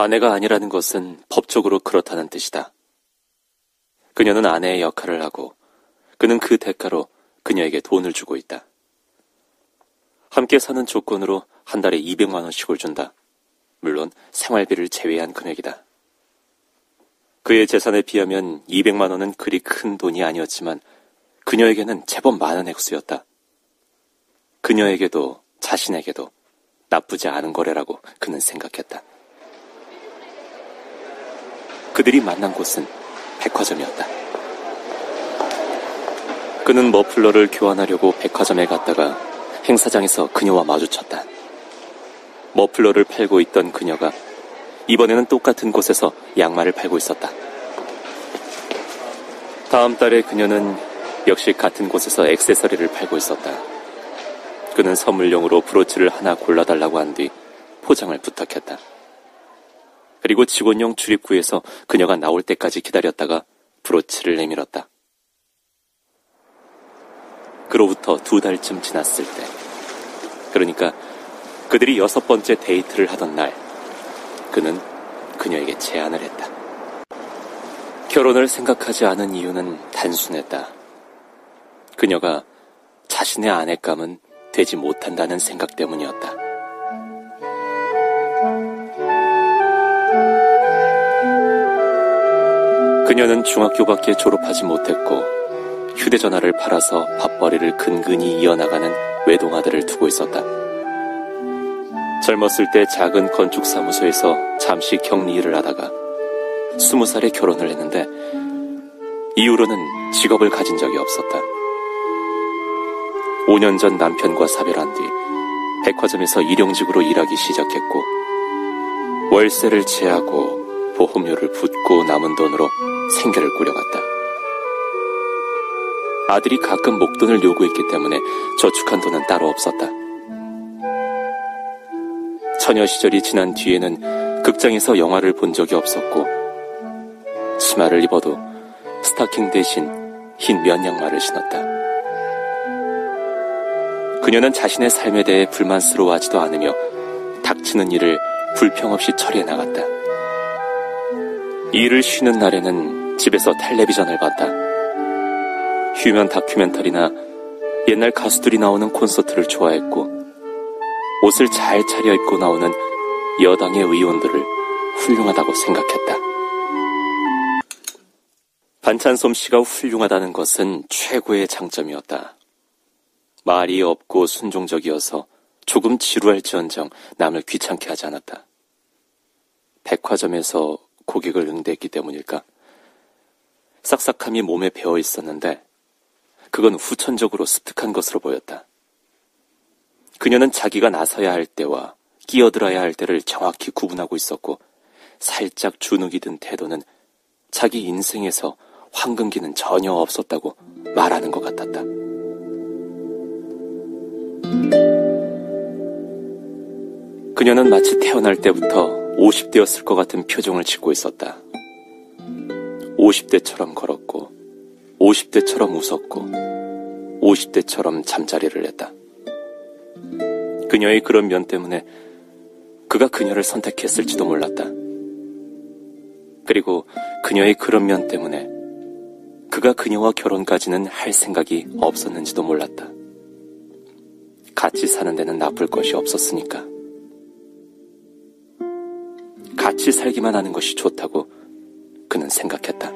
아내가 아니라는 것은 법적으로 그렇다는 뜻이다. 그녀는 아내의 역할을 하고 그는 그 대가로 그녀에게 돈을 주고 있다. 함께 사는 조건으로 한 달에 200만 원씩을 준다. 물론 생활비를 제외한 금액이다. 그의 재산에 비하면 200만 원은 그리 큰 돈이 아니었지만 그녀에게는 제법 많은 액수였다. 그녀에게도 자신에게도 나쁘지 않은 거래라고 그는 생각했다. 그들이 만난 곳은 백화점이었다. 그는 머플러를 교환하려고 백화점에 갔다가 행사장에서 그녀와 마주쳤다. 머플러를 팔고 있던 그녀가 이번에는 똑같은 곳에서 양말을 팔고 있었다. 다음 달에 그녀는 역시 같은 곳에서 액세서리를 팔고 있었다. 그는 선물용으로 브로치를 하나 골라달라고 한 뒤 포장을 부탁했다. 그리고 직원용 출입구에서 그녀가 나올 때까지 기다렸다가 브로치를 내밀었다. 그로부터 두 달쯤 지났을 때, 그러니까 그들이 여섯 번째 데이트를 하던 날, 그는 그녀에게 제안을 했다. 결혼을 생각하지 않은 이유는 단순했다. 그녀가 자신의 아내감은 되지 못한다는 생각 때문이었다. 그녀는 중학교밖에 졸업하지 못했고 휴대전화를 팔아서 밥벌이를 근근히 이어나가는 외동아들을 두고 있었다. 젊었을 때 작은 건축사무소에서 잠시 격리 일을 하다가 스무 살에 결혼을 했는데 이후로는 직업을 가진 적이 없었다. 5년 전 남편과 사별한 뒤 백화점에서 일용직으로 일하기 시작했고 월세를 제하고 보험료를 붓고 남은 돈으로 생계를 꾸려갔다. 아들이 가끔 목돈을 요구했기 때문에 저축한 돈은 따로 없었다. 처녀 시절이 지난 뒤에는 극장에서 영화를 본 적이 없었고 치마를 입어도 스타킹 대신 흰 면 양말을 신었다. 그녀는 자신의 삶에 대해 불만스러워하지도 않으며 닥치는 일을 불평 없이 처리해 나갔다. 일을 쉬는 날에는 집에서 텔레비전을 봤다. 휴면 다큐멘터리나 옛날 가수들이 나오는 콘서트를 좋아했고 옷을 잘 차려입고 나오는 여당의 의원들을 훌륭하다고 생각했다. 반찬 솜씨가 훌륭하다는 것은 최고의 장점이었다. 말이 없고 순종적이어서 조금 지루할지언정 남을 귀찮게 하지 않았다. 백화점에서 고객을 응대했기 때문일까? 싹싹함이 몸에 배어 있었는데 그건 후천적으로 습득한 것으로 보였다. 그녀는 자기가 나서야 할 때와 끼어들어야 할 때를 정확히 구분하고 있었고 살짝 주눅이 든 태도는 자기 인생에서 황금기는 전혀 없었다고 말하는 것 같았다. 그녀는 마치 태어날 때부터 50대였을 것 같은 표정을 짓고 있었다. 50대처럼 걸었고, 50대처럼 웃었고, 50대처럼 잠자리를 했다. 그녀의 그런 면 때문에 그가 그녀를 선택했을지도 몰랐다. 그리고 그녀의 그런 면 때문에 그가 그녀와 결혼까지는 할 생각이 없었는지도 몰랐다. 같이 사는 데는 나쁠 것이 없었으니까. 같이 살기만 하는 것이 좋다고 생각했다.